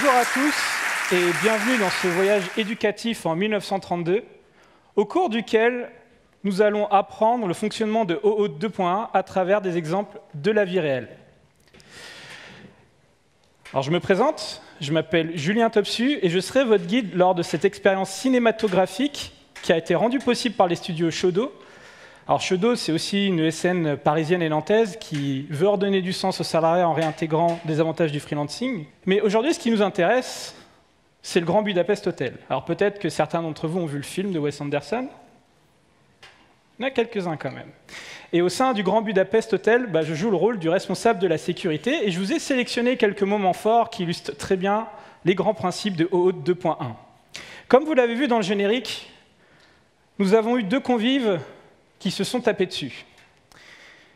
Bonjour à tous et bienvenue dans ce voyage éducatif en 1932, au cours duquel nous allons apprendre le fonctionnement de OO 2.1 à travers des exemples de la vie réelle. Alors je me présente, je m'appelle Julien Topsu et je serai votre guide lors de cette expérience cinématographique qui a été rendue possible par les studios Shodo. Alors Shodo, c'est aussi une ESN parisienne et nantaise qui veut redonner du sens au salariat en réintégrant des avantages du freelancing. Mais aujourd'hui, ce qui nous intéresse, c'est le Grand Budapest Hotel. Alors peut-être que certains d'entre vous ont vu le film de Wes Anderson. Il y en a quelques-uns quand même. Et au sein du Grand Budapest Hotel, bah, je joue le rôle du responsable de la sécurité et je vous ai sélectionné quelques moments forts qui illustrent très bien les grands principes de OAuth 2.1. Comme vous l'avez vu dans le générique, nous avons eu deux convives qui se sont tapés dessus.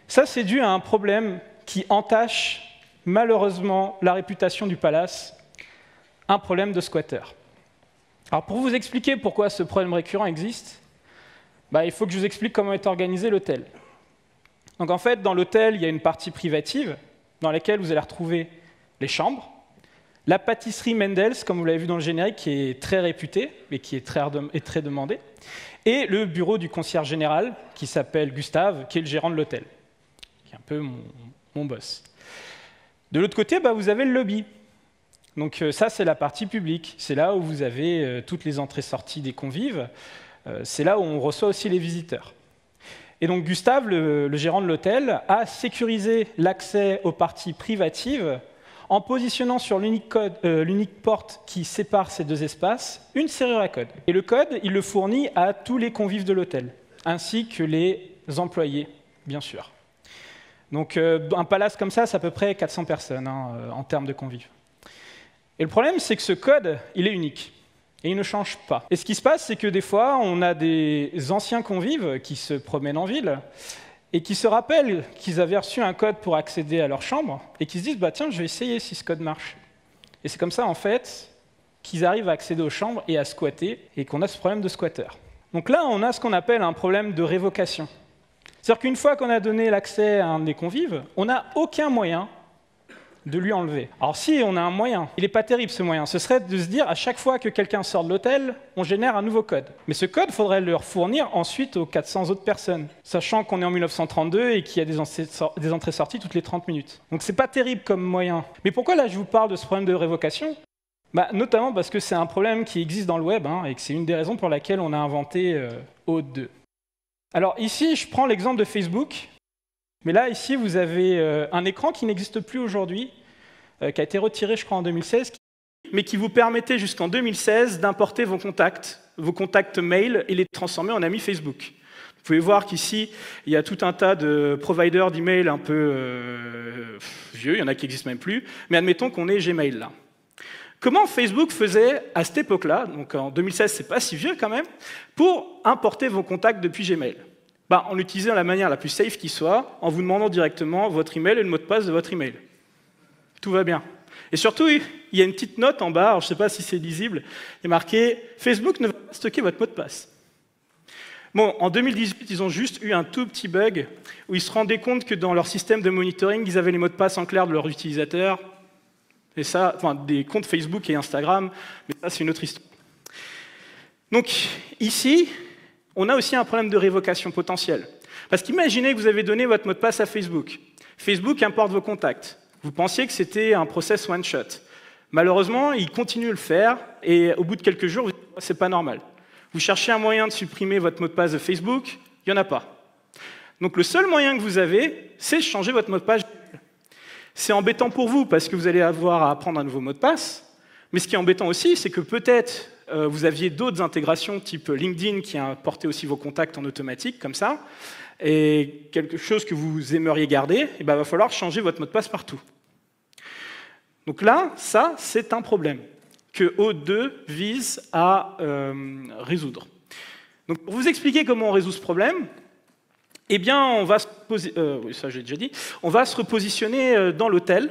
Ça, c'est dû à un problème qui entache malheureusement la réputation du palace, un problème de squatter. Alors pour vous expliquer pourquoi ce problème récurrent existe, bah, il faut que je vous explique comment est organisé l'hôtel. Donc en fait, dans l'hôtel, il y a une partie privative dans laquelle vous allez retrouver les chambres, la pâtisserie Mendels, comme vous l'avez vu dans le générique, qui est très réputée et qui est très, demandée, et le bureau du concierge général, qui s'appelle Gustave, qui est le gérant de l'hôtel, qui est un peu mon, boss. De l'autre côté, bah, vous avez le lobby. Donc euh, ça, c'est la partie publique. C'est là où vous avez euh, toutes les entrées-sorties des convives. Euh, c'est là où on reçoit aussi les visiteurs. Et donc Gustave, le, gérant de l'hôtel, a sécurisé l'accès aux parties privatives en positionnant sur euh, l'unique porte qui sépare ces deux espaces une serrure à code. Et le code, il le fournit à tous les convives de l'hôtel, ainsi que les employés, bien sûr. Donc euh, un palace comme ça, c'est à peu près 400 personnes hein, en termes de convives. Et le problème, c'est que ce code, il est unique et il ne change pas. Et ce qui se passe, c'est que des fois, on a des anciens convives qui se promènent en ville et qui se rappellent qu'ils avaient reçu un code pour accéder à leur chambre et qui se disent bah tiens, je vais essayer si ce code marche. Et c'est comme ça en fait qu'ils arrivent à accéder aux chambres et à squatter et qu'on a ce problème de squatter. Donc là, on a ce qu'on appelle un problème de révocation. C'est-à-dire qu'une fois qu'on a donné l'accès à un des convives, on n'a aucun moyen de lui enlever. Alors si on a un moyen, il n'est pas terrible ce moyen, ce serait de se dire à chaque fois que quelqu'un sort de l'hôtel, on génère un nouveau code. Mais ce code, faudrait le fournir ensuite aux 400 autres personnes, sachant qu'on est en 1932 et qu'il y a des entrées-sorties toutes les 30 minutes. Donc c'est pas terrible comme moyen. Mais pourquoi là je vous parle de ce problème de révocation? Bah, Notamment parce que c'est un problème qui existe dans le web hein, et que c'est une des raisons pour laquelle on a inventé euh, O2. Alors ici, je prends l'exemple de Facebook. Mais là, ici, vous avez euh, un écran qui n'existe plus aujourd'hui, euh, qui a été retiré, je crois, en 2016, mais qui vous permettait jusqu'en 2016 d'importer vos contacts, vos contacts mail et les transformer en amis Facebook. Vous pouvez voir qu'ici, il y a tout un tas de providers d'email un peu euh, vieux, il y en a qui n'existent même plus, mais admettons qu'on ait Gmail là. Comment Facebook faisait à cette époque-là, donc en 2016, c'est pas si vieux quand même, pour importer vos contacts depuis Gmail? Bah, En l'utilisant de la manière la plus safe qui soit, en vous demandant directement votre email et le mot de passe de votre email. Tout va bien. Et surtout, il y a une petite note en bas, je ne sais pas si c'est lisible, il est marqué Facebook ne va pas stocker votre mot de passe. Bon, en 2018, ils ont juste eu un tout petit bug où ils se rendaient compte que dans leur système de monitoring, ils avaient les mots de passe en clair de leurs utilisateurs. Des comptes Facebook et Instagram, mais ça, c'est une autre histoire. Donc, ici, on a aussi un problème de révocation potentielle. Parce qu'imaginez que vous avez donné votre mot de passe à Facebook. Facebook importe vos contacts. Vous pensiez que c'était un process one-shot. Malheureusement, il continue de le faire, et au bout de quelques jours, vous dites, c'est pas normal. Vous cherchez un moyen de supprimer votre mot de passe de Facebook, il n'y en a pas. Donc le seul moyen que vous avez, c'est de changer votre mot de passe. C'est embêtant pour vous, parce que vous allez avoir à apprendre un nouveau mot de passe, mais ce qui est embêtant aussi, c'est que peut-être euh, vous aviez d'autres intégrations type LinkedIn qui importait aussi vos contacts en automatique, comme ça, et quelque chose que vous aimeriez garder, il eh ben, va falloir changer votre mot de passe partout. Donc là, ça, c'est un problème que O2 vise à euh, résoudre. Donc pour vous expliquer comment on résout ce problème, eh bien, on va se, euh, va se repositionner dans l'hôtel,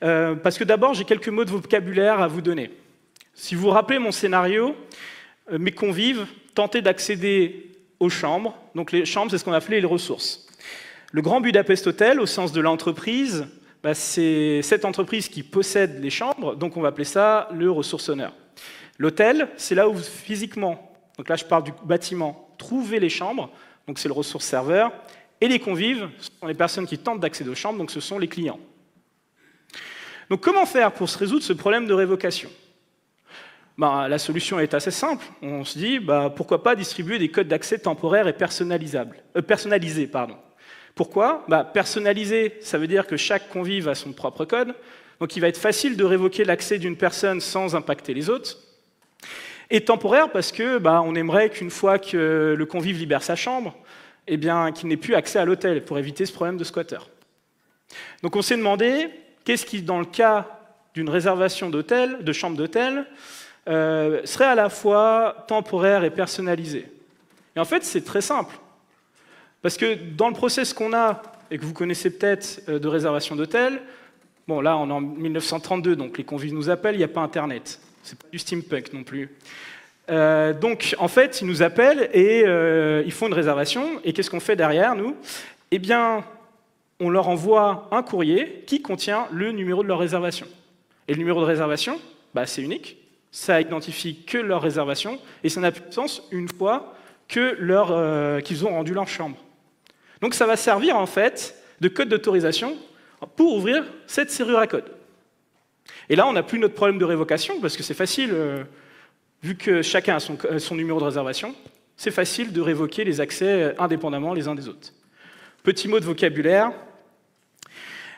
parce que d'abord, j'ai quelques mots de vocabulaire à vous donner. Si vous vous rappelez mon scénario, euh, mes convives tentaient d'accéder aux chambres. Donc les chambres, c'est ce qu'on appelait les ressources. Le Grand Budapest Hotel, au sens de l'entreprise, bah, c'est cette entreprise qui possède les chambres, donc on va appeler ça le ressourceur. L'hôtel, c'est là où physiquement, donc là je parle du bâtiment, trouvez les chambres, donc c'est le ressource serveur, et les convives ce sont les personnes qui tentent d'accéder aux chambres, donc ce sont les clients. Donc comment faire pour se résoudre ce problème de révocation? Bah, La solution est assez simple. On se dit, bah, pourquoi pas distribuer des codes d'accès temporaires et personnalisables, euh, personnalisés. Pardon. Pourquoi? Bah, Personnalisé, ça veut dire que chaque convive a son propre code, donc il va être facile de révoquer l'accès d'une personne sans impacter les autres. Et temporaire parce que on aimerait qu'une fois que le convive libère sa chambre, eh qu'il n'ait plus accès à l'hôtel pour éviter ce problème de squatter. Donc on s'est demandé qu'est-ce qui, dans le cas d'une réservation d'hôtel, de chambre d'hôtel, euh, serait à la fois temporaire et personnalisé. Et en fait, c'est très simple. Parce que dans le process qu'on a, et que vous connaissez peut-être euh, de réservation d'hôtel, bon là on est en 1932, donc les convives nous appellent, il n'y a pas Internet. C'est pas du steampunk non plus. Euh, donc en fait, ils nous appellent et euh, ils font une réservation. Et qu'est-ce qu'on fait derrière, nous? Eh bien, on leur envoie un courrier qui contient le numéro de leur réservation. Et le numéro de réservation, bah, c'est unique. Ça identifie que leur réservation et ça n'a plus de sens une fois qu'ils ont rendu leur chambre. Donc ça va servir en fait de code d'autorisation pour ouvrir cette serrure à code. Et là, on n'a plus notre problème de révocation, parce que c'est facile, euh, vu que chacun a son, euh, son numéro de réservation, c'est facile de révoquer les accès euh, indépendamment les uns des autres. Petit mot de vocabulaire.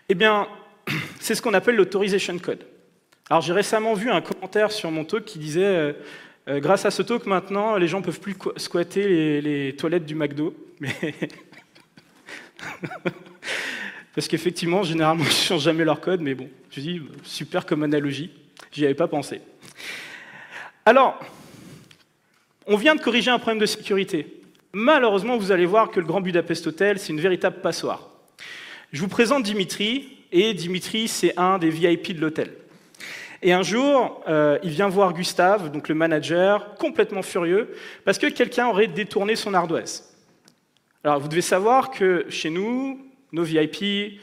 Eh bien, c'est ce qu'on appelle l'Authorization Code. Alors j'ai récemment vu un commentaire sur mon talk qui disait grâce à ce talk maintenant, les gens ne peuvent plus squatter les, toilettes du McDo. Parce qu'effectivement, généralement, ils ne changent jamais leur code, mais bon, je dis, super comme analogie, j'y avais pas pensé. Alors, on vient de corriger un problème de sécurité. Malheureusement, vous allez voir que le Grand Budapest Hotel, c'est une véritable passoire. Je vous présente Dimitri, et Dimitri, c'est un des VIP de l'hôtel. Et un jour, euh, il vient voir Gustave, donc le manager, complètement furieux, parce que quelqu'un aurait détourné son ardoise. Alors, vous devez savoir que chez nous, nos VIP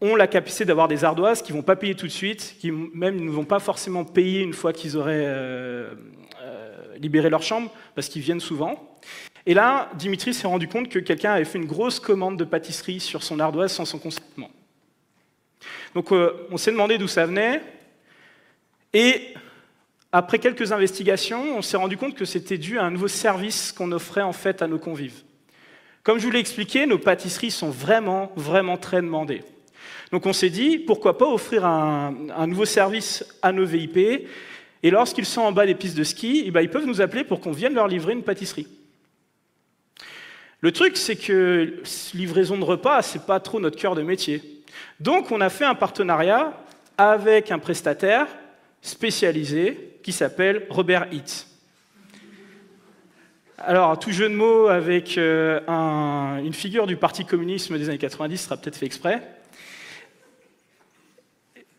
ont la capacité d'avoir des ardoises qui ne vont pas payer tout de suite, qui même ne vont pas forcément payer une fois qu'ils auraient euh, euh, libéré leur chambre, parce qu'ils viennent souvent. Et là, Dimitri s'est rendu compte que quelqu'un avait fait une grosse commande de pâtisserie sur son ardoise sans son consentement. Donc, on s'est demandé d'où ça venait, et après quelques investigations, on s'est rendu compte que c'était dû à un nouveau service qu'on offrait en fait à nos convives. Comme je vous l'ai expliqué, nos pâtisseries sont vraiment, vraiment très demandées. Donc on s'est dit, pourquoi pas offrir un, nouveau service à nos VIP, et lorsqu'ils sont en bas des pistes de ski, eh ben, ils peuvent nous appeler pour qu'on vienne leur livrer une pâtisserie. Le truc, c'est que livraison de repas, c'est pas trop notre cœur de métier. Donc on a fait un partenariat avec un prestataire spécialisé qui s'appelle Robert Hitz. Alors, tout jeu de mots avec euh, une figure du Parti communiste des années 90 sera peut-être fait exprès.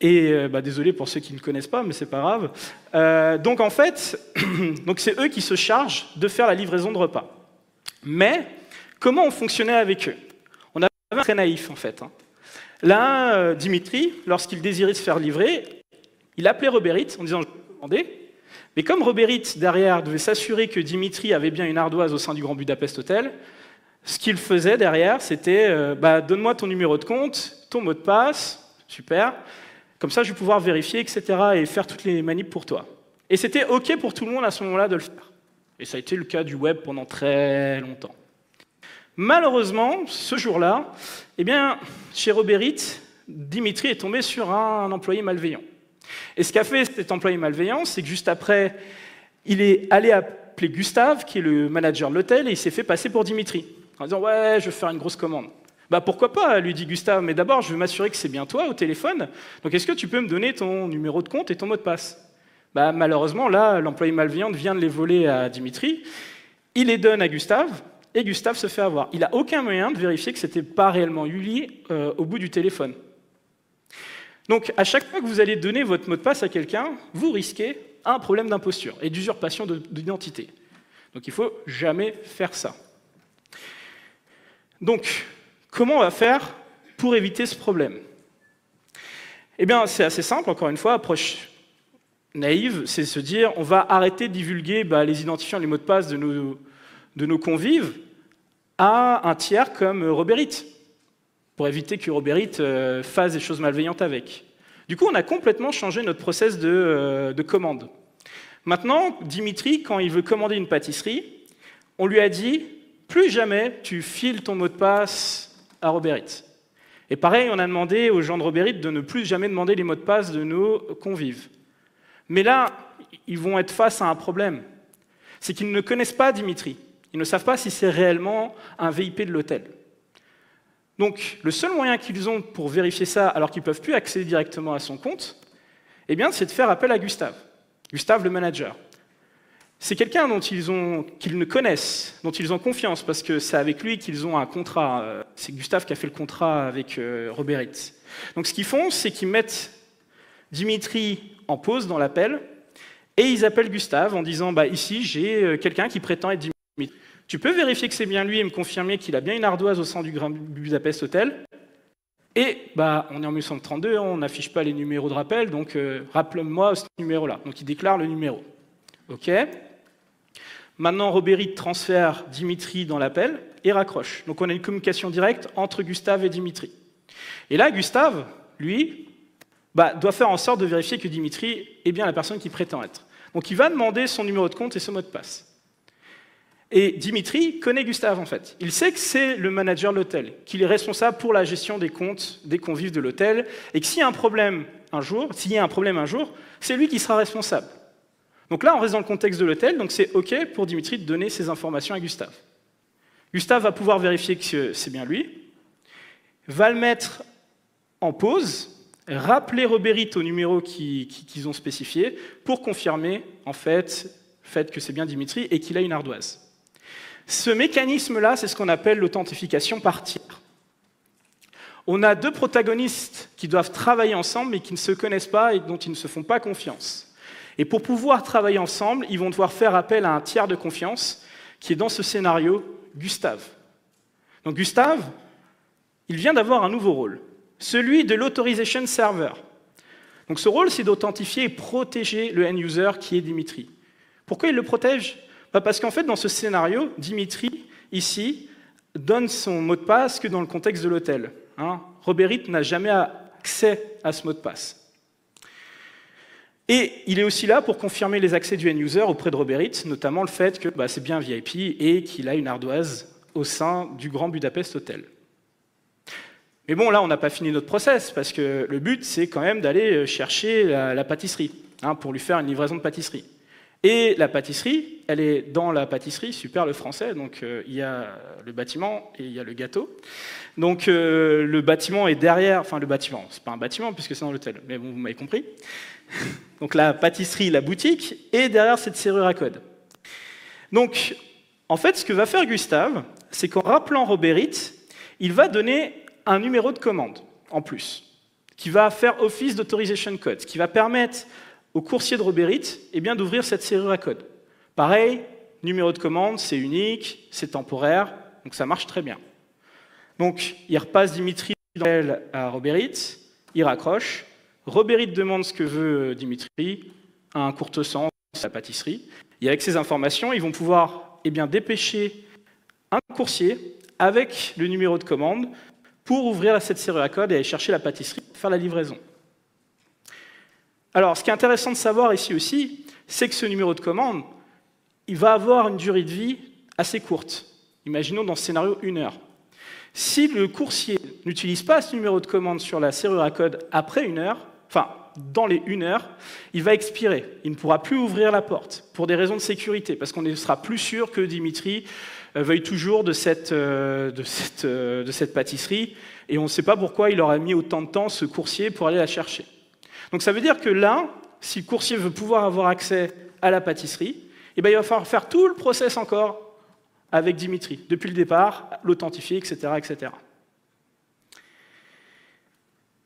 Et euh, bah, désolé pour ceux qui ne connaissent pas, mais c'est pas grave. Euh, donc en fait, c'est eux qui se chargent de faire la livraison de repas. Mais comment on fonctionnait avec eux? On avait très naïf en fait. Hein. Là, Dimitri, lorsqu'il désirait se faire livrer, il appelait Robert en disant je commander. Mais comme Robert derrière, devait s'assurer que Dimitri avait bien une ardoise au sein du Grand Budapest Hotel, ce qu'il faisait derrière, c'était euh, bah, donne-moi ton numéro de compte, ton mot de passe, super, comme ça je vais pouvoir vérifier, etc., et faire toutes les manips pour toi. Et c'était OK pour tout le monde à ce moment-là de le faire. Et ça a été le cas du web pendant très longtemps. Malheureusement, ce jour-là, eh bien, chez Robert Dimitri est tombé sur un employé malveillant. Et ce qu'a fait cet employé malveillant, c'est que juste après, il est allé appeler Gustave, qui est le manager de l'hôtel, et il s'est fait passer pour Dimitri, en disant Ouais, je vais faire une grosse commande. Bah pourquoi pas, lui dit Gustave, mais d'abord, je veux m'assurer que c'est bien toi au téléphone, donc est-ce que tu peux me donner ton numéro de compte et ton mot de passe? Bah, Malheureusement, là, l'employé malveillant vient de les voler à Dimitri, il les donne à Gustave, et Gustave se fait avoir. Il n'a aucun moyen de vérifier que ce n'était pas réellement Uli euh, au bout du téléphone. Donc, à chaque fois que vous allez donner votre mot de passe à quelqu'un, vous risquez un problème d'imposture et d'usurpation d'identité. Donc, il ne faut jamais faire ça. Donc, comment on va faire pour éviter ce problème? Eh bien, c'est assez simple, encore une fois, approche naïve, c'est se dire on va arrêter de divulguer bah, les identifiants, les mots de passe de nos, convives à un tiers comme Roberit, pour éviter que Roberit euh, fasse des choses malveillantes avec. Du coup, on a complètement changé notre process de, euh, de commande. Maintenant, Dimitri, quand il veut commander une pâtisserie, on lui a dit plus jamais tu files ton mot de passe à Roberit. Et pareil, on a demandé aux gens de Roberit de ne plus jamais demander les mots de passe de nos convives. Mais là, ils vont être face à un problème. C'est qu'ils ne connaissent pas Dimitri. Ils ne savent pas si c'est réellement un VIP de l'hôtel. Donc, le seul moyen qu'ils ont pour vérifier ça, alors qu'ils ne peuvent plus accéder directement à son compte, eh bien, c'est de faire appel à Gustave. Gustave, le manager. C'est quelqu'un dont ils qu'ils ne connaissent, dont ils ont confiance, parce que c'est avec lui qu'ils ont un contrat. Euh, c'est Gustave qui a fait le contrat avec euh, Robert. Donc, ce qu'ils font, c'est qu'ils mettent Dimitri en pause dans l'appel, et ils appellent Gustave en disant bah, Ici, j'ai euh, quelqu'un qui prétend être Dimitri. Tu peux vérifier que c'est bien lui et me confirmer qu'il a bien une ardoise au sein du Grand Budapest Hotel Et bah, on est en 1932, on n'affiche pas les numéros de rappel, donc euh, rappelle-moi ce numéro-là. Donc il déclare le numéro. OK Maintenant, Robéry transfère Dimitri dans l'appel et raccroche. Donc on a une communication directe entre Gustave et Dimitri. Et là, Gustave, lui, bah, doit faire en sorte de vérifier que Dimitri est bien la personne qui prétend être. Donc il va demander son numéro de compte et son mot de passe. Et Dimitri connaît Gustave en fait. Il sait que c'est le manager de l'hôtel, qu'il est responsable pour la gestion des comptes des convives de l'hôtel, et que s'il y a un problème un jour, s'il y a un problème un jour, c'est lui qui sera responsable. Donc là, on reste dans le contexte de l'hôtel, donc c'est OK pour Dimitri de donner ces informations à Gustave. Gustave va pouvoir vérifier que c'est bien lui, va le mettre en pause, rappeler Robérit au numéro qu'ils ont spécifié pour confirmer en fait, fait que c'est bien Dimitri et qu'il a une ardoise. Ce mécanisme-là, c'est ce qu'on appelle l'authentification par tiers. On a deux protagonistes qui doivent travailler ensemble mais qui ne se connaissent pas et dont ils ne se font pas confiance. Et pour pouvoir travailler ensemble, ils vont devoir faire appel à un tiers de confiance qui est dans ce scénario Gustave. Donc Gustave, il vient d'avoir un nouveau rôle celui de l'Authorization Server. Donc ce rôle, c'est d'authentifier et protéger le end-user qui est Dimitri. Pourquoi il le protège? Parce qu'en fait, dans ce scénario, Dimitri, ici, donne son mot de passe que dans le contexte de l'hôtel. Hein. N'a jamais accès à ce mot de passe. Et il est aussi là pour confirmer les accès du end-user auprès de Roberit, notamment le fait que bah, c'est bien VIP et qu'il a une ardoise au sein du Grand Budapest Hotel. Mais bon, là, on n'a pas fini notre process, parce que le but, c'est quand même d'aller euh, chercher la, pâtisserie, hein, pour lui faire une livraison de pâtisserie. Et la pâtisserie, elle est dans la pâtisserie, super le français, donc euh, il y a le bâtiment et il y a le gâteau. Donc euh, le bâtiment est derrière, enfin le bâtiment, c'est pas un bâtiment puisque c'est dans l'hôtel, mais bon, vous m'avez compris. donc la pâtisserie, la boutique, et derrière cette serrure à code. Donc en fait, ce que va faire Gustave, c'est qu'en rappelant Robérit, il va donner un numéro de commande en plus, qui va faire office d'autorization code, qui va permettre au coursier de Roberit eh bien, d'ouvrir cette serrure à code. Pareil, numéro de commande, c'est unique, c'est temporaire, donc ça marche très bien. Donc, il repasse Dimitri à Roberit, il raccroche, Roberit demande ce que veut Dimitri, un court sens, la pâtisserie, et avec ces informations, ils vont pouvoir eh bien, dépêcher un coursier avec le numéro de commande pour ouvrir cette serrure à code et aller chercher la pâtisserie pour faire la livraison. Alors, ce qui est intéressant de savoir ici aussi, c'est que ce numéro de commande, il va avoir une durée de vie assez courte. Imaginons dans ce scénario une heure. Si le coursier n'utilise pas ce numéro de commande sur la serrure à code après une heure, enfin dans les une heure, il va expirer. Il ne pourra plus ouvrir la porte pour des raisons de sécurité, parce qu'on ne sera plus sûr que Dimitri euh, veuille toujours de cette, euh, euh, de cette pâtisserie, et on ne sait pas pourquoi il aurait mis autant de temps, ce coursier, pour aller la chercher. Donc ça veut dire que là, si le coursier veut pouvoir avoir accès à la pâtisserie, eh bien, il va falloir faire tout le process encore avec Dimitri, depuis le départ, l'authentifier, etc., etc.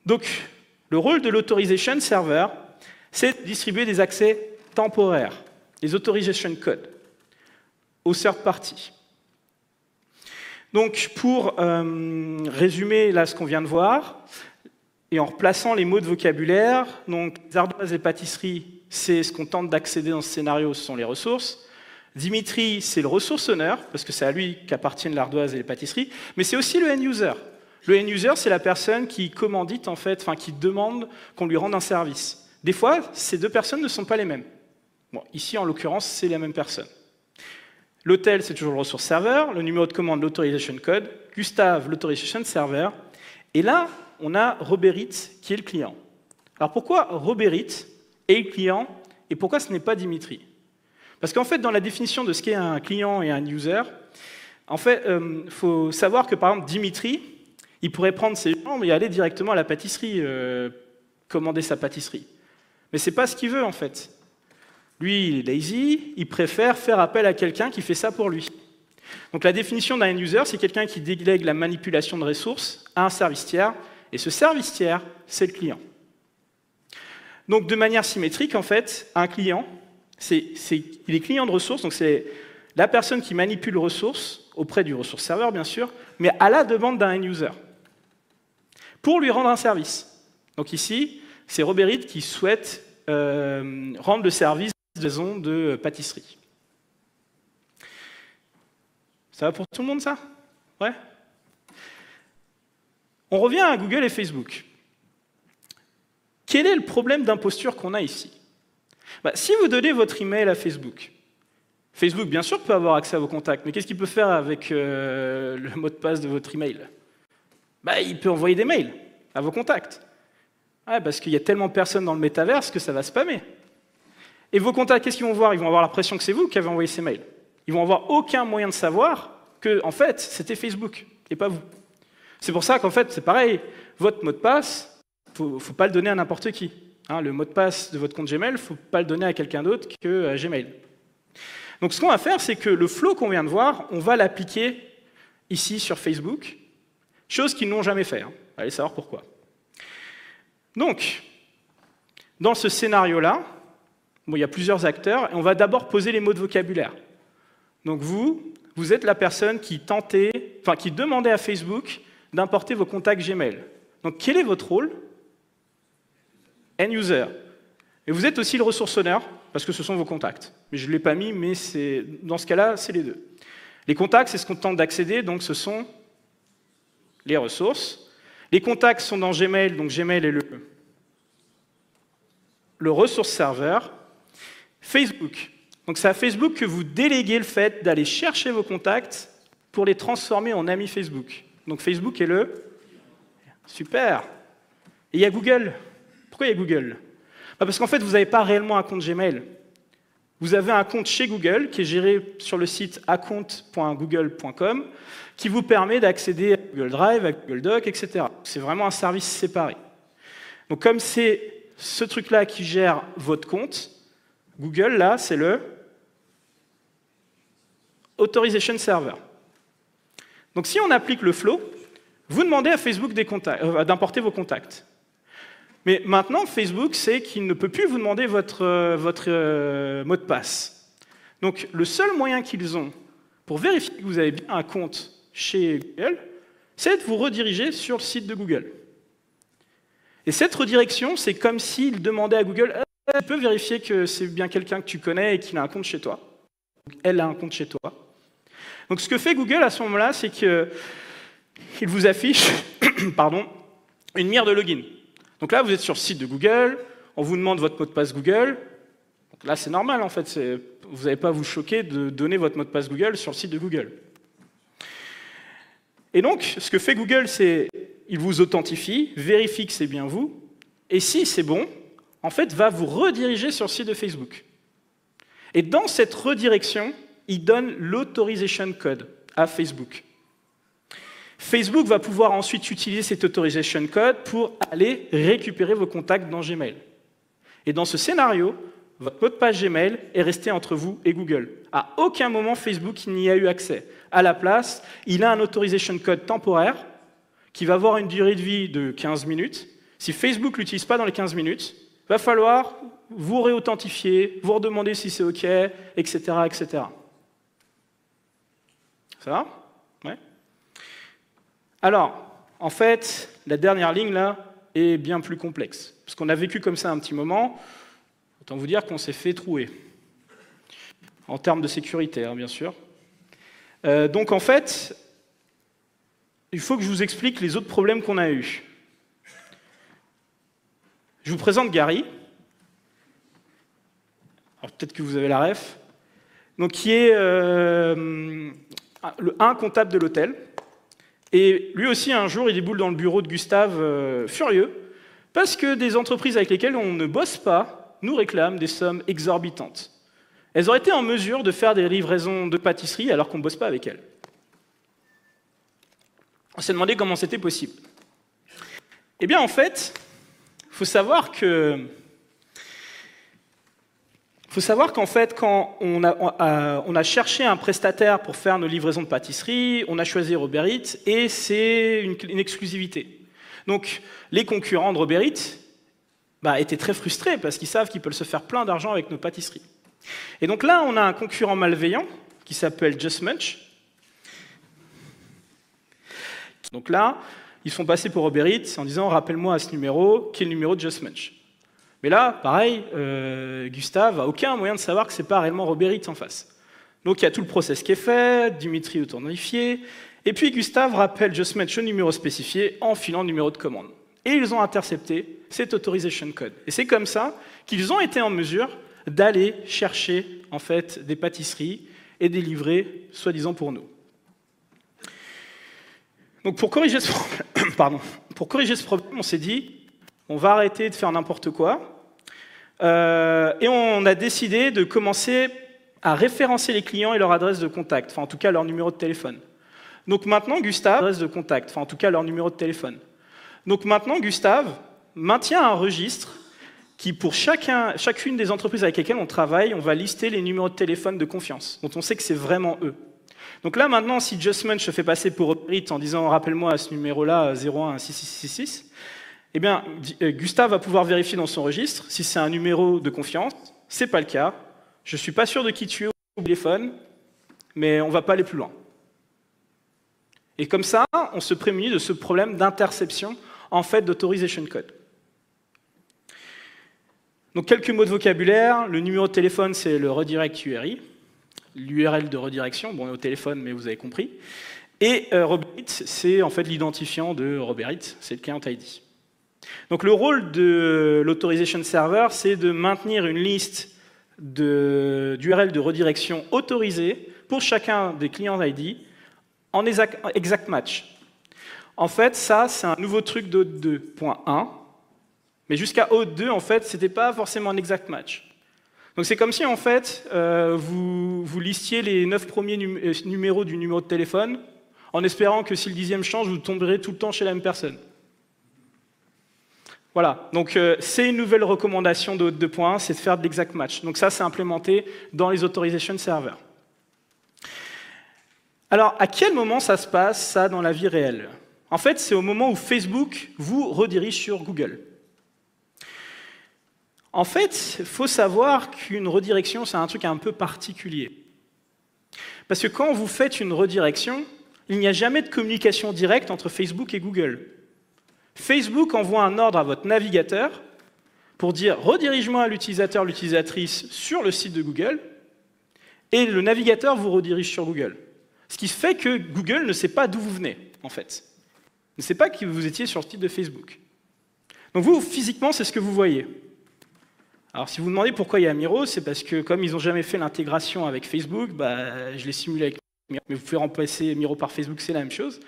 Donc, le rôle de l'Authorization Server, c'est de distribuer des accès temporaires, les Authorization Codes, aux third parties. Donc, pour euh, résumer là ce qu'on vient de voir, et en replaçant les mots de vocabulaire. Donc, les ardoises et pâtisseries, c'est ce qu'on tente d'accéder dans ce scénario, ce sont les ressources. Dimitri, c'est le ressourceur, parce que c'est à lui qu'appartiennent l'ardoise et les pâtisseries, mais c'est aussi le end-user. Le end-user, c'est la personne qui commandite, en fait, enfin, qui demande qu'on lui rende un service. Des fois, ces deux personnes ne sont pas les mêmes. Bon, ici, en l'occurrence, c'est la même personne. L'hôtel, c'est toujours le ressource serveur, le numéro de commande, l'authorization code, Gustave, l'authorization server, et là, on a Roberit qui est le client. Alors pourquoi Roberit est le client et pourquoi ce n'est pas Dimitri? Parce qu'en fait, dans la définition de ce qu'est un client et un user, en fait, il euh, faut savoir que par exemple Dimitri, il pourrait prendre ses jambes et aller directement à la pâtisserie, euh, commander sa pâtisserie. Mais ce n'est pas ce qu'il veut en fait. Lui, il est lazy, il préfère faire appel à quelqu'un qui fait ça pour lui. Donc la définition d'un end-user, c'est quelqu'un qui délègue la manipulation de ressources à un service tiers, et ce service tiers, c'est le client. Donc de manière symétrique, en fait, un client, il est client de ressources, donc c'est la personne qui manipule ressources auprès du ressource serveur, bien sûr, mais à la demande d'un end-user, pour lui rendre un service. Donc ici, c'est Roberit qui souhaite euh, rendre le service raison de pâtisserie. Ça va pour tout le monde, ça? Ouais? On revient à Google et Facebook. Quel est le problème d'imposture qu'on a ici? Bah, Si vous donnez votre email à Facebook, Facebook, bien sûr, peut avoir accès à vos contacts, mais qu'est-ce qu'il peut faire avec euh, le mot de passe de votre email? Bah, Il peut envoyer des mails à vos contacts. parce qu'il y a tellement de personnes dans le métaverse que ça va spammer. Et vos contacts, qu'est-ce qu'ils vont voir? Ils vont avoir l'impression que c'est vous qui avez envoyé ces mails. Ils vont avoir aucun moyen de savoir que, en fait, c'était Facebook et pas vous. C'est pour ça qu'en fait, c'est pareil. Votre mot de passe, il ne faut pas le donner à n'importe qui. Hein, le mot de passe de votre compte Gmail, il ne faut pas le donner à quelqu'un d'autre que à Gmail. Donc ce qu'on va faire, c'est que le flow qu'on vient de voir, on va l'appliquer ici sur Facebook, chose qu'ils n'ont jamais fait. Hein. Allez savoir pourquoi. Donc, dans ce scénario-là, il y a plusieurs acteurs, et on va d'abord poser les mots de vocabulaire. Donc vous, vous êtes la personne qui tentait, enfin qui demandait à Facebook d'importer vos contacts Gmail. Donc quel est votre rôle? End user. Et vous êtes aussi le ressourceur, parce que ce sont vos contacts. Mais je ne l'ai pas mis, mais dans ce cas-là, c'est les deux. Les contacts, c'est ce qu'on tente d'accéder, donc ce sont les ressources. Les contacts sont dans Gmail, donc Gmail est le, le ressource serveur. Facebook. Donc c'est à Facebook que vous déléguez le fait d'aller chercher vos contacts pour les transformer en amis Facebook. Donc Facebook est le... Super. Et il y a Google. Pourquoi il y a Google? Bah, Parce qu'en fait, vous n'avez pas réellement un compte Gmail. Vous avez un compte chez Google qui est géré sur le site account.google.com qui vous permet d'accéder à Google Drive, à Google Doc, etc. C'est vraiment un service séparé. Donc comme c'est ce truc-là qui gère votre compte, Google, là, c'est le Authorization Server. Donc si on applique le flow, vous demandez à Facebook euh, d'importer vos contacts. Mais maintenant, Facebook sait qu'il ne peut plus vous demander votre, euh, euh, mot de passe. Donc le seul moyen qu'ils ont pour vérifier que vous avez bien un compte chez Google, c'est de vous rediriger sur le site de Google. Et cette redirection, c'est comme s'ils demandaient à Google tu peux vérifier que c'est bien quelqu'un que tu connais et qu'il a un compte chez toi. Elle a un compte chez toi. Donc ce que fait Google à ce moment-là, c'est qu'il vous affiche pardon, une mire de login. Donc là, vous êtes sur le site de Google, on vous demande votre mot de passe Google. Donc là, c'est normal en fait, vous n'allez pas vous choquer de donner votre mot de passe Google sur le site de Google. Et donc, ce que fait Google, c'est il vous authentifie, vérifie que c'est bien vous, et si c'est bon, en fait, va vous rediriger sur le site de Facebook. Et dans cette redirection, il donne l'autorization code à Facebook. Facebook va pouvoir ensuite utiliser cet authorization code pour aller récupérer vos contacts dans Gmail. Et dans ce scénario, votre mot de passe Gmail est resté entre vous et Google. À aucun moment, Facebook n'y a eu accès. À la place, il a un authorization code temporaire qui va avoir une durée de vie de 15 minutes. Si Facebook ne l'utilise pas dans les 15 minutes, va falloir vous réauthentifier, vous redemander si c'est OK, etc., etc. Ça va Ouais. Alors, en fait, la dernière ligne là, est bien plus complexe. Parce qu'on a vécu comme ça un petit moment, autant vous dire qu'on s'est fait trouer. En termes de sécurité, hein, bien sûr. Euh, donc en fait, il faut que je vous explique les autres problèmes qu'on a eus. Je vous présente Gary. Alors peut-être que vous avez la ref. Donc qui est euh, le un comptable de l'hôtel. Et lui aussi, un jour, il déboule dans le bureau de Gustave euh, furieux, parce que des entreprises avec lesquelles on ne bosse pas nous réclament des sommes exorbitantes. Elles auraient été en mesure de faire des livraisons de pâtisserie alors qu'on ne bosse pas avec elles. On s'est demandé comment c'était possible. Eh bien, en fait, il faut savoir que il faut savoir qu'en fait, quand on a, cherché un prestataire pour faire nos livraisons de pâtisserie, on a choisi Robert Eats et c'est une, exclusivité. Donc, les concurrents de Robert Eats bah, étaient très frustrés parce qu'ils savent qu'ils peuvent se faire plein d'argent avec nos pâtisseries. Et donc là, on a un concurrent malveillant qui s'appelle Just Munch. Donc là, ils sont passés pour Robert Eats en disant Rappelle-moi à ce numéro, qui le numéro de Just Munch. Mais là, pareil, euh, Gustave a aucun moyen de savoir que ce n'est pas réellement Robert en face. Donc il y a tout le process qui est fait, Dimitri authentifié, et puis Gustave rappelle Just au numéro spécifié en filant le numéro de commande. Et ils ont intercepté cet authorization code. Et c'est comme ça qu'ils ont été en mesure d'aller chercher en fait des pâtisseries et des livrer, soi-disant pour nous. Donc pour corriger ce problème, pardon, pour corriger ce problème, on s'est dit, on va arrêter de faire n'importe quoi. Euh, et on a décidé de commencer à référencer les clients et leur adresse de contact, enfin en tout cas leur numéro de téléphone. Donc maintenant, Gustave, adresse de contact, enfin en tout cas leur numéro de téléphone. Donc maintenant, Gustave maintient un registre qui, pour chacun, chacune des entreprises avec lesquelles on travaille, on va lister les numéros de téléphone de confiance, dont on sait que c'est vraiment eux. Donc là, maintenant, si Justman se fait passer pour Oprit en disant rappelle-moi à ce numéro-là 016666, eh bien, euh, Gustave va pouvoir vérifier dans son registre si c'est un numéro de confiance. Ce n'est pas le cas. Je ne suis pas sûr de qui tu es au téléphone, mais on ne va pas aller plus loin. Et comme ça, on se prémunit de ce problème d'interception en fait d'autorization code. Donc quelques mots de vocabulaire. Le numéro de téléphone, c'est le redirect URI. L'URL de redirection, bon, on est au téléphone, mais vous avez compris. Et euh, Robert c'est en fait l'identifiant de Robert c'est le client ID. Donc le rôle de l'Authorization Server, c'est de maintenir une liste d'URL de, redirection autorisées pour chacun des clients ID en exact, match. En fait, ça, c'est un nouveau truc de 2.1, mais jusqu'à O2, en fait, ce n'était pas forcément un exact match. Donc c'est comme si, en fait, euh, vous, vous, listiez les 9 premiers euh, numéros du numéro de téléphone en espérant que si le dixième change, vous tomberez tout le temps chez la même personne. Voilà, donc euh, c'est une nouvelle recommandation de deux points, c'est de faire de l'exact match. Donc ça, c'est implémenté dans les authorization servers. Alors, à quel moment ça se passe, ça, dans la vie réelle? En fait, c'est au moment où Facebook vous redirige sur Google. En fait, il faut savoir qu'une redirection, c'est un truc un peu particulier. Parce que quand vous faites une redirection, il n'y a jamais de communication directe entre Facebook et Google. Facebook envoie un ordre à votre navigateur pour dire redirige-moi l'utilisateur, l'utilisatrice sur le site de Google, et le navigateur vous redirige sur Google. Ce qui fait que Google ne sait pas d'où vous venez, en fait. Il ne sait pas que vous étiez sur le site de Facebook. Donc vous, physiquement, c'est ce que vous voyez. Alors si vous demandez pourquoi il y a Miro, c'est parce que comme ils n'ont jamais fait l'intégration avec Facebook, bah, je l'ai simulé avec Miro, mais vous pouvez remplacer Miro par Facebook, c'est la même chose.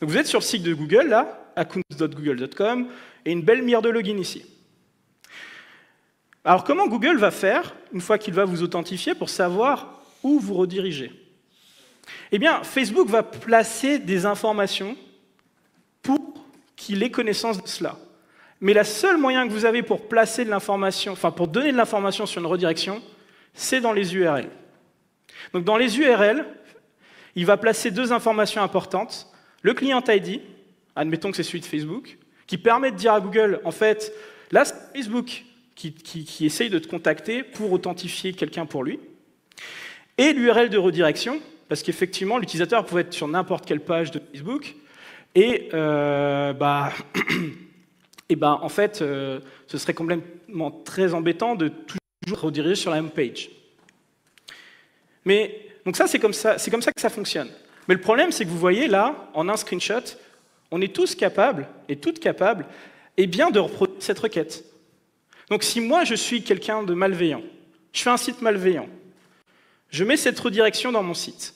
Donc vous êtes sur le site de Google, là, accounts.google.com, et une belle mire de login ici. Alors comment Google va faire, une fois qu'il va vous authentifier, pour savoir où vous redirigez? Eh bien, Facebook va placer des informations pour qu'il ait connaissance de cela. Mais le seul moyen que vous avez pour placer l'information, enfin pour donner de l'information sur une redirection, c'est dans les URL. Donc dans les URL, il va placer deux informations importantes. Le client ID, admettons que c'est celui de Facebook, qui permet de dire à Google, en fait, là, c'est Facebook qui, essaye de te contacter pour authentifier quelqu'un pour lui. Et l'URL de redirection, parce qu'effectivement, l'utilisateur pouvait être sur n'importe quelle page de Facebook, et euh, bah, et ben, en fait, euh, ce serait complètement très embêtant de toujours rediriger sur la même page. Mais, donc ça, c'est comme ça, c'est comme ça que ça fonctionne. Mais le problème, c'est que vous voyez là, en un screenshot, on est tous capables, et toutes capables, et bien de reproduire cette requête. Donc si moi, je suis quelqu'un de malveillant, je fais un site malveillant, je mets cette redirection dans mon site.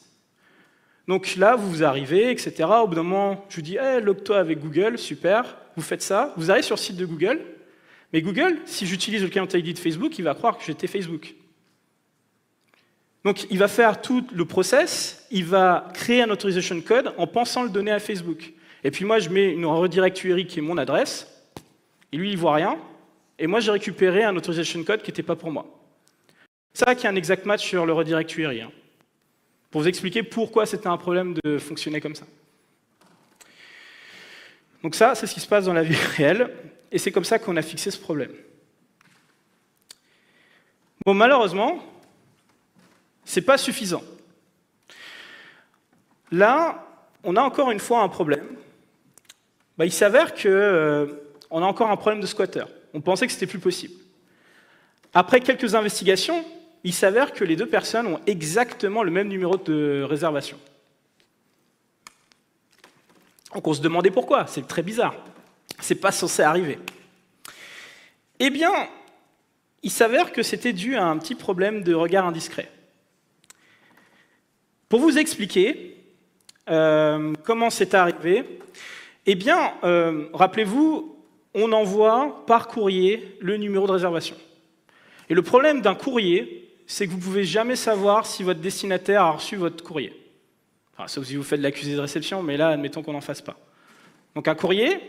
Donc là, vous arrivez, etc. Au bout d'un moment, je vous dis, hey, log-toi avec Google, super, vous faites ça, vous arrivez sur le site de Google, mais Google, si j'utilise le client ID de Facebook, il va croire que j'étais Facebook. Donc il va faire tout le process, il va créer un authorization code en pensant le donner à Facebook. Et puis moi, je mets une redirect URI qui est mon adresse, et lui, il voit rien, et moi, j'ai récupéré un authorization code qui n'était pas pour moi. C'est ça qui est un exact match sur le redirect URI. Hein, pour vous expliquer pourquoi c'était un problème de fonctionner comme ça. Donc ça, c'est ce qui se passe dans la vie réelle, et c'est comme ça qu'on a fixé ce problème. Bon, malheureusement, c'est pas suffisant. Là, on a encore une fois un problème. Bah, il s'avère qu'on euh, a encore un problème de squatter. On pensait que c'était plus possible. Après quelques investigations, il s'avère que les deux personnes ont exactement le même numéro de réservation. Donc on se demandait pourquoi, c'est très bizarre. C'est pas censé arriver. Eh bien, il s'avère que c'était dû à un petit problème de regard indiscret. Pour vous expliquer euh, comment c'est arrivé, eh bien, euh, rappelez-vous, on envoie par courrier le numéro de réservation. Et le problème d'un courrier, c'est que vous ne pouvez jamais savoir si votre destinataire a reçu votre courrier. sauf si vous faites l'accusé de réception, mais là, admettons qu'on n'en fasse pas. Donc un courrier,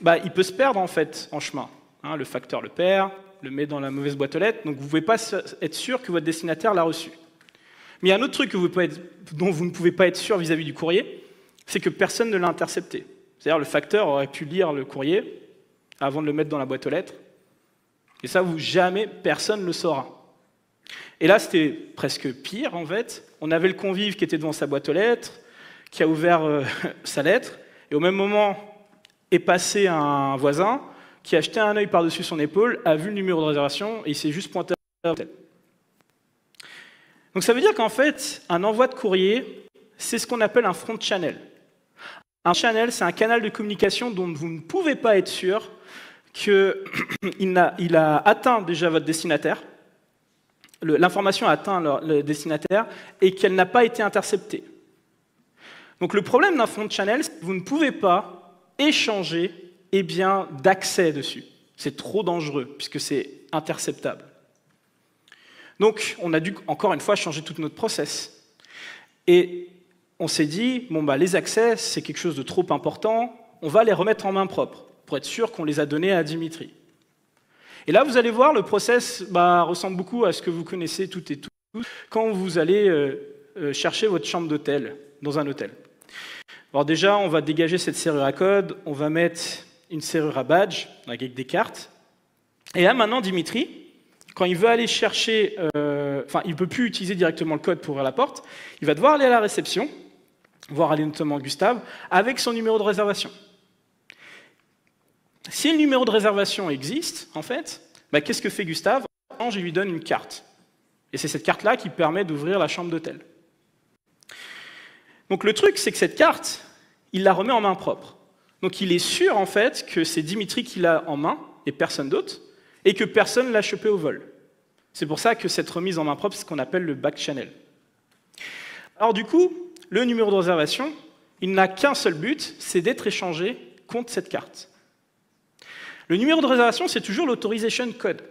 bah, il peut se perdre en fait en chemin. Hein, le facteur le perd, le met dans la mauvaise boîte aux lettres, donc vous ne pouvez pas être sûr que votre destinataire l'a reçu. Mais il y a un autre truc dont vous ne pouvez pas être sûr vis-à-vis -vis du courrier, c'est que personne ne l'a intercepté. C'est-à-dire le facteur aurait pu lire le courrier avant de le mettre dans la boîte aux lettres, et ça, vous, jamais personne ne le saura. Et là, c'était presque pire, en fait. On avait le convive qui était devant sa boîte aux lettres, qui a ouvert euh, sa lettre, et au même moment est passé un voisin qui a jeté un œil par-dessus son épaule, a vu le numéro de réservation, et il s'est juste pointé à l'hôtel. Donc ça veut dire qu'en fait, un envoi de courrier, c'est ce qu'on appelle un front channel. Un channel, c'est un canal de communication dont vous ne pouvez pas être sûr qu'il a, atteint déjà votre destinataire, l'information a atteint le, destinataire et qu'elle n'a pas été interceptée. Donc le problème d'un front channel, c'est que vous ne pouvez pas échanger eh d'accès dessus. C'est trop dangereux puisque c'est interceptable. Donc on a dû encore une fois changer tout notre process. Et on s'est dit, bon, bah, les accès, c'est quelque chose de trop important, on va les remettre en main propre pour être sûr qu'on les a donnés à Dimitri. Et là, vous allez voir, le process bah, ressemble beaucoup à ce que vous connaissez toutes et tous quand vous allez euh, euh, chercher votre chambre d'hôtel dans un hôtel. Alors déjà, on va dégager cette serrure à code, on va mettre une serrure à badge avec des cartes. Et là, maintenant, Dimitri, quand il veut aller chercher, euh, enfin, il ne peut plus utiliser directement le code pour ouvrir la porte, il va devoir aller à la réception, voir aller notamment Gustave, avec son numéro de réservation. Si le numéro de réservation existe, en fait, bah, qu'est-ce que fait Gustave? Je lui donne une carte. Et c'est cette carte-là qui permet d'ouvrir la chambre d'hôtel. Donc le truc, c'est que cette carte, il la remet en main propre. Donc il est sûr, en fait, que c'est Dimitri qui l'a en main, et personne d'autre, et que personne ne l'a chopé au vol. C'est pour ça que cette remise en main propre, c'est ce qu'on appelle le back channel. Alors du coup, le numéro de réservation, il n'a qu'un seul but, c'est d'être échangé contre cette carte. Le numéro de réservation, c'est toujours l'autorization code.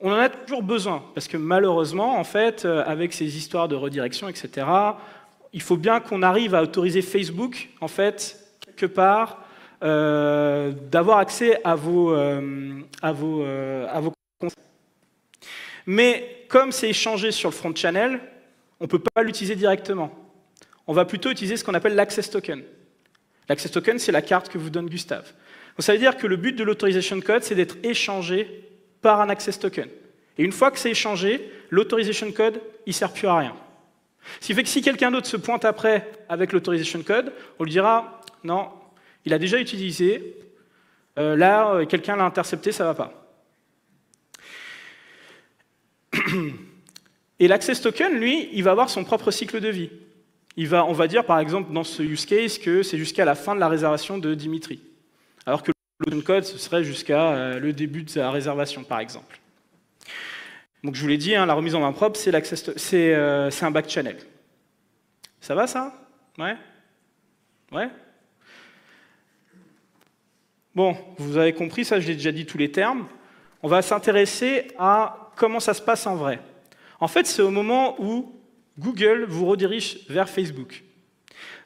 On en a toujours besoin, parce que malheureusement, en fait, euh, avec ces histoires de redirection, etc., il faut bien qu'on arrive à autoriser Facebook, en fait, quelque part, euh, d'avoir accès à vos, euh, vos Mais comme c'est échangé sur le front channel, on ne peut pas l'utiliser directement. On va plutôt utiliser ce qu'on appelle l'access token. L'access token, c'est la carte que vous donne Gustave. Donc ça veut dire que le but de l'authorization code, c'est d'être échangé par un access token. Et une fois que c'est échangé, l'authorization code, il ne sert plus à rien. Ce qui fait que si quelqu'un d'autre se pointe après avec l'authorization code, on lui dira non, il a déjà utilisé, euh, là, euh, quelqu'un l'a intercepté, ça ne va pas. Et l'access token, lui, il va avoir son propre cycle de vie. Il va, on va dire, par exemple, dans ce use case, que c'est jusqu'à la fin de la réservation de Dimitri. Alors que l'open code, ce serait jusqu'à euh, le début de sa réservation, par exemple. Donc je vous l'ai dit, hein, la remise en main propre, c'est euh, un back channel. Ça va ça? Ouais? Ouais? Bon, vous avez compris, ça je l'ai déjà dit tous les termes. On va s'intéresser à comment ça se passe en vrai. En fait, c'est au moment où Google vous redirige vers Facebook.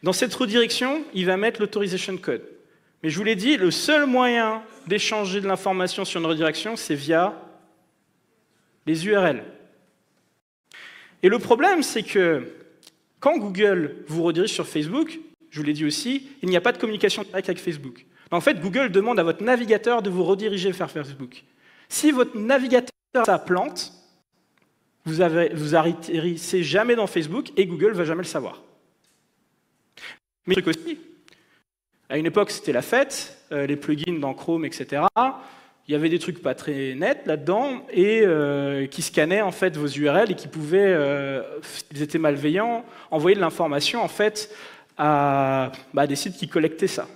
Dans cette redirection, il va mettre l'autorization code. Mais je vous l'ai dit, le seul moyen d'échanger de l'information sur une redirection, c'est via les URL. Et le problème, c'est que quand Google vous redirige sur Facebook, je vous l'ai dit aussi, il n'y a pas de communication directe avec Facebook. En fait, Google demande à votre navigateur de vous rediriger vers Facebook. Si votre navigateur ça plante, vous, vous atterrissez jamais dans Facebook et Google va jamais le savoir. Mais truc aussi, à une époque c'était la fête, euh, les plugins dans Chrome, etc. Il y avait des trucs pas très nets là-dedans et euh, qui scannaient en fait vos URL et qui pouvaient, euh, s'ils étaient malveillants, envoyer de l'information en fait à bah, des sites qui collectaient ça.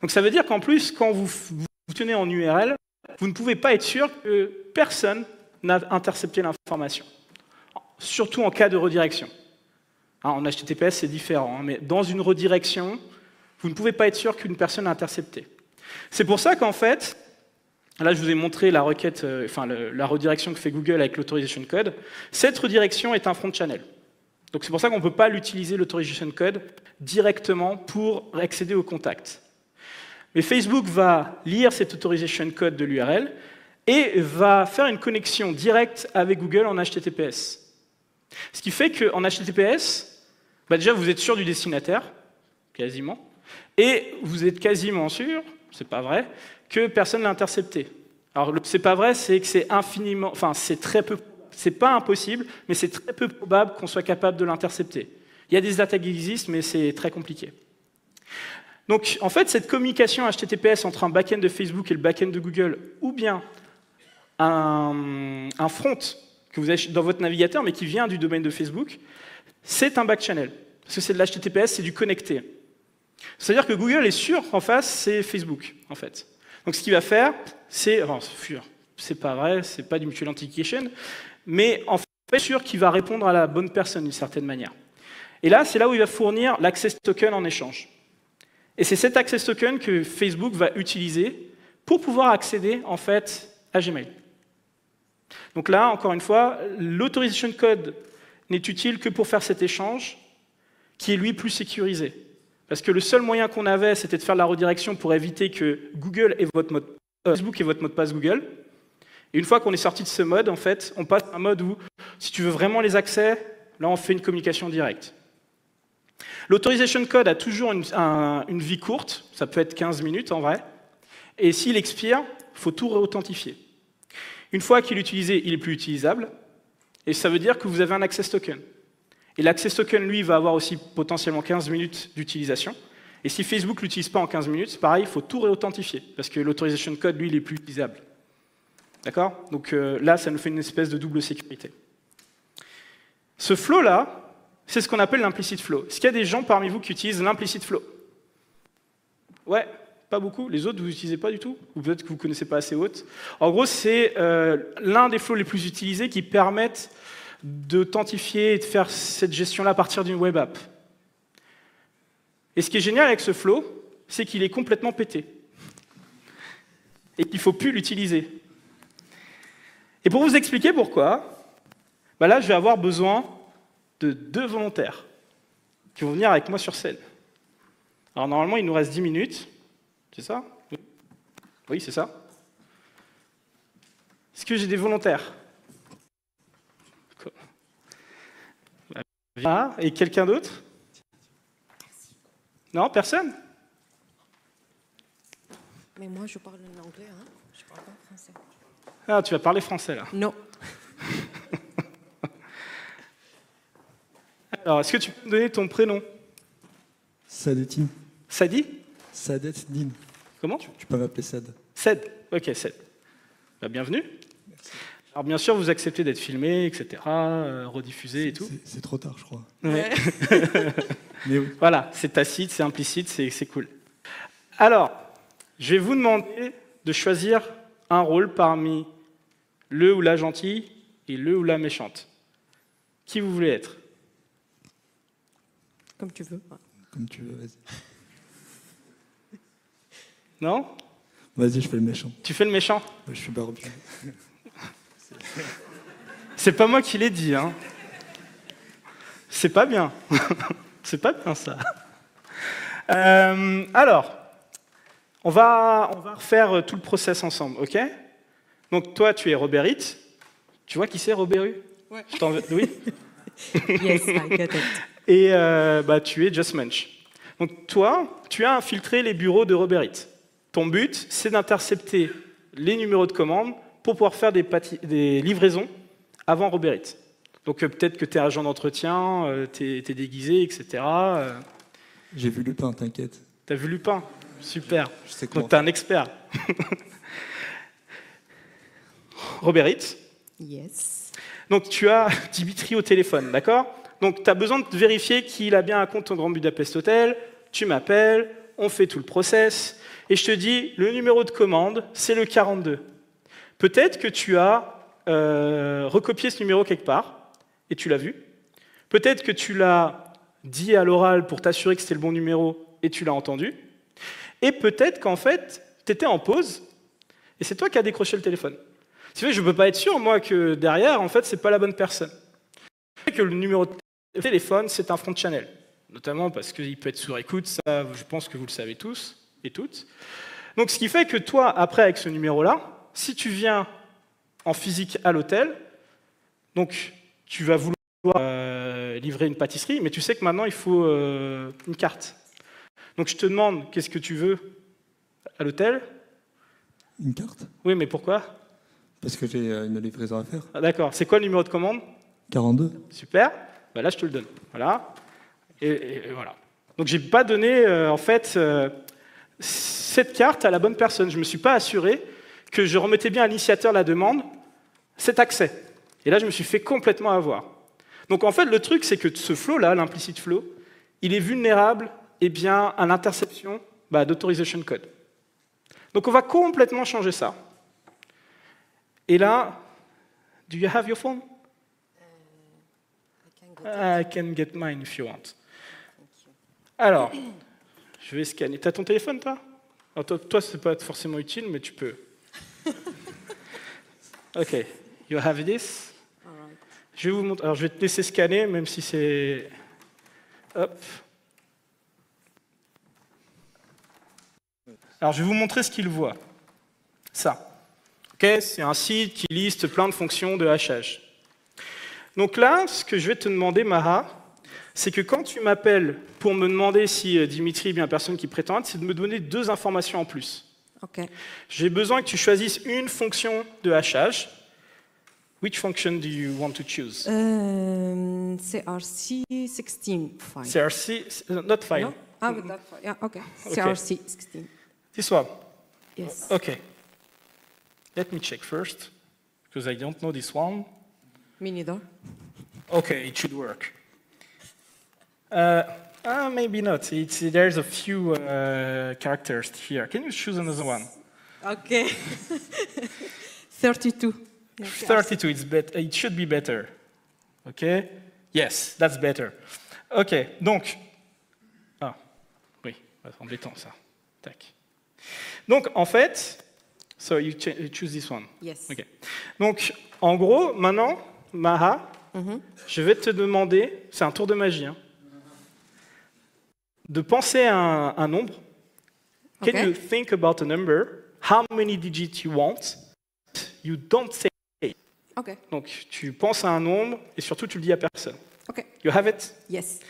Donc ça veut dire qu'en plus, quand vous, vous tenez en URL, vous ne pouvez pas être sûr que personne n'a intercepté l'information, surtout en cas de redirection. Hein, en HTTPS, c'est différent, hein, mais dans une redirection, vous ne pouvez pas être sûr qu'une personne a intercepté. C'est pour ça qu'en fait, là je vous ai montré la requête, euh, enfin la redirection que fait Google avec l'autorization code. Cette redirection est un front channel. Donc c'est pour ça qu'on ne peut pas l'utiliser l'autorization code directement pour accéder au contact. Mais Facebook va lire cette authorization code de l'URL et va faire une connexion directe avec Google en HTTPS. Ce qui fait qu'en HTTPS, bah déjà vous êtes sûr du destinataire, quasiment, et vous êtes quasiment sûr, c'est pas vrai, que personne l'a intercepté. Alors c'est pas vrai, c'est que c'est infiniment, enfin c'est très peu, c'est pas impossible, mais c'est très peu probable qu'on soit capable de l'intercepter. Il y a des attaques qui existent, mais c'est très compliqué. Donc en fait, cette communication HTTPS entre un backend de Facebook et le backend de Google, ou bien un, front que vous avez dans votre navigateur, mais qui vient du domaine de Facebook, c'est un backchannel. Parce que c'est de l'HTTPS, c'est du connecté. C'est-à-dire que Google est sûr qu'en face, c'est Facebook, en fait. Donc ce qu'il va faire, c'est... Enfin, c'est pas vrai, c'est pas du mutual authentication, mais en fait, sûr qu'il va répondre à la bonne personne d'une certaine manière. Et là, c'est là où il va fournir l'access token en échange. Et c'est cet access token que Facebook va utiliser pour pouvoir accéder, en fait, à Gmail. Donc là, encore une fois, l'autorization code n'est utile que pour faire cet échange, qui est lui plus sécurisé. Parce que le seul moyen qu'on avait, c'était de faire la redirection pour éviter que Google ait votre euh, Facebook ait votre mot de passe Google. Et une fois qu'on est sorti de ce mode, en fait, on passe à un mode où, si tu veux vraiment les accès, là, on fait une communication directe. L'autorization code a toujours une, une, vie courte, ça peut être 15 minutes en vrai, et s'il expire, il faut tout réauthentifier. Une fois qu'il est utilisé, il est plus utilisable, et ça veut dire que vous avez un access token. Et l'access token, lui, va avoir aussi potentiellement 15 minutes d'utilisation. Et si Facebook ne l'utilise pas en 15 minutes, pareil, il faut tout réauthentifier, parce que l'autorization code, lui, il est plus utilisable. D'accord? Donc euh, là, ça nous fait une espèce de double sécurité. Ce flow-là, c'est ce qu'on appelle l'implicit flow. Est-ce qu'il y a des gens parmi vous qui utilisent l'implicit flow? Ouais, pas beaucoup. Les autres, vous n'utilisez pas du tout Ou peut-être que vous ne connaissez pas assez haute. En gros, c'est euh, l'un des flows les plus utilisés qui permettent d'authentifier et de faire cette gestion-là à partir d'une web app. Et ce qui est génial avec ce flow, c'est qu'il est complètement pété. Et qu'il ne faut plus l'utiliser. Et pour vous expliquer pourquoi, bah là, je vais avoir besoin de deux volontaires qui vont venir avec moi sur scène. Alors normalement, il nous reste 10 minutes. C'est ça? Oui, c'est ça. Est-ce que j'ai des volontaires? Ah, et quelqu'un d'autre? Non, personne? Mais moi, je parle en anglais, hein. Je parle pas français. Ah, tu vas parler français là? Non. Alors, est-ce que tu peux me donner ton prénom? Sadeti. Sadi? Sadet Din. Comment Tu peux m'appeler Sad. Ced. Ok, Ced. Bah, bienvenue. Alors bien sûr, vous acceptez d'être filmé, etc., euh, rediffusé et tout. C'est- trop tard, je crois. Ouais. Mais oui. Voilà, c'est tacite, c'est implicite, c'est c'est cool. Alors, je vais vous demander de choisir un rôle parmi le ou la gentille et le ou la méchante. Qui vous voulez être? Comme tu veux. Comme tu veux, vas-y. Non Vas-y, je fais le méchant. Tu fais le méchant Je suis barbu. C'est pas moi qui l'ai dit, hein. C'est pas bien. C'est pas bien ça. Euh, alors, on va, on va refaire tout le process ensemble, ok? Donc toi, tu es Robert Hitt. Tu vois qui c'est Robert Hitt Ouais. Je t'en veux- Oui? Yes, I get it. Et euh, bah, tu es Just Munch. Donc toi, tu as infiltré les bureaux de Robert Hitt. Ton but, c'est d'intercepter les numéros de commande pour pouvoir faire des, livraisons avant Robert Hitt. Donc euh, peut-être que tu es agent d'entretien, tu es, déguisé, etc. Euh, J'ai vu Lupin, t'inquiète. tu as vu Lupin Super. Je sais comment. Donc tu es un expert. Robert Hitt. Yes. Donc tu as Dimitri au téléphone, d'accord? Donc tu as besoin de vérifier qu'il a bien un compte au Grand Budapest Hotel, tu m'appelles, on fait tout le process, et je te dis, le numéro de commande, c'est le 42. Peut-être que tu as euh, recopié ce numéro quelque part, et tu l'as vu. Peut-être que tu l'as dit à l'oral pour t'assurer que c'était le bon numéro, et tu l'as entendu. Et peut-être qu'en fait, tu étais en pause, et c'est toi qui as décroché le téléphone. Vrai, je ne peux pas être sûr, moi, que derrière, en fait, c'est pas la bonne personne. Que le numéro de téléphone, c'est un front channel. Notamment parce qu'il peut être sur écoute, ça, je pense que vous le savez tous et toutes. Donc, ce qui fait que toi, après, avec ce numéro-là, si tu viens en physique à l'hôtel, donc tu vas vouloir euh, livrer une pâtisserie, mais tu sais que maintenant, il faut euh, une carte. Donc, je te demande, qu'est-ce que tu veux à l'hôtel? Une carte? Oui, mais pourquoi? Parce que j'ai euh, une livraison à faire. Ah, D'accord. C'est quoi le numéro de commande? 42 Super. Bah là, je te le donne. Voilà. Et, et- et voilà. Donc, j'ai pas donné, euh, en fait, euh, cette carte à la bonne personne. Je me suis pas assuré que je remettais bien à l'initiateur la demande cet accès. Et là, je me suis fait complètement avoir. Donc, en fait, le truc, c'est que ce flow-là, l'implicit flow, il est vulnérable eh bien, à l'interception bah, d'autorization code. Donc, on va complètement changer ça. Et là, do you have your phone? I can get mine if you want. Alors, je vais scanner. T'as ton téléphone, toi? Alors, Toi, toi c'est pas forcément utile, mais tu peux. Ok, you have this. All right. Je vais vous montrer. Alors, je vais te laisser scanner, même si c'est. Hop. Alors, je vais vous montrer ce qu'il voit. Ça. Ok, c'est un site qui liste plein de fonctions de hachage. Donc là, ce que je vais te demander, Maha, c'est que quand tu m'appelles pour me demander si euh, Dimitri est bien la personne qui prétend être, c'est de me donner deux informations en plus. OK. J'ai besoin que tu choisisses une fonction de hachage. Which function do you want to choose? Um, CRC 16 file. CRC, uh, not file. No? Ah, with that file. Yeah, okay. Okay. CRC 16. This one. Yes. Okay. Let me check first, because I don't know this one. Me neither. Okay, it should work. Uh, uh, maybe not. It's, there's a few uh, characters here. Can you choose another one? Okay. 32. Yeah, 32, it's bet- it should be better. OK? Yes, that's better. OK, donc. Ah, oui, c'est embêtant ça. Tac. Donc, en fait, so you, ch- you choose this one. Yes. OK. Donc, en gros, maintenant, Maha, je vais te demander, c'est un tour de magie, hein, de penser à un, un nombre. Can OK. you think about a number? How many digits you want? You don't say. OK. Donc, tu penses à un nombre et surtout, tu le dis à personne. OK. You have it? Yes.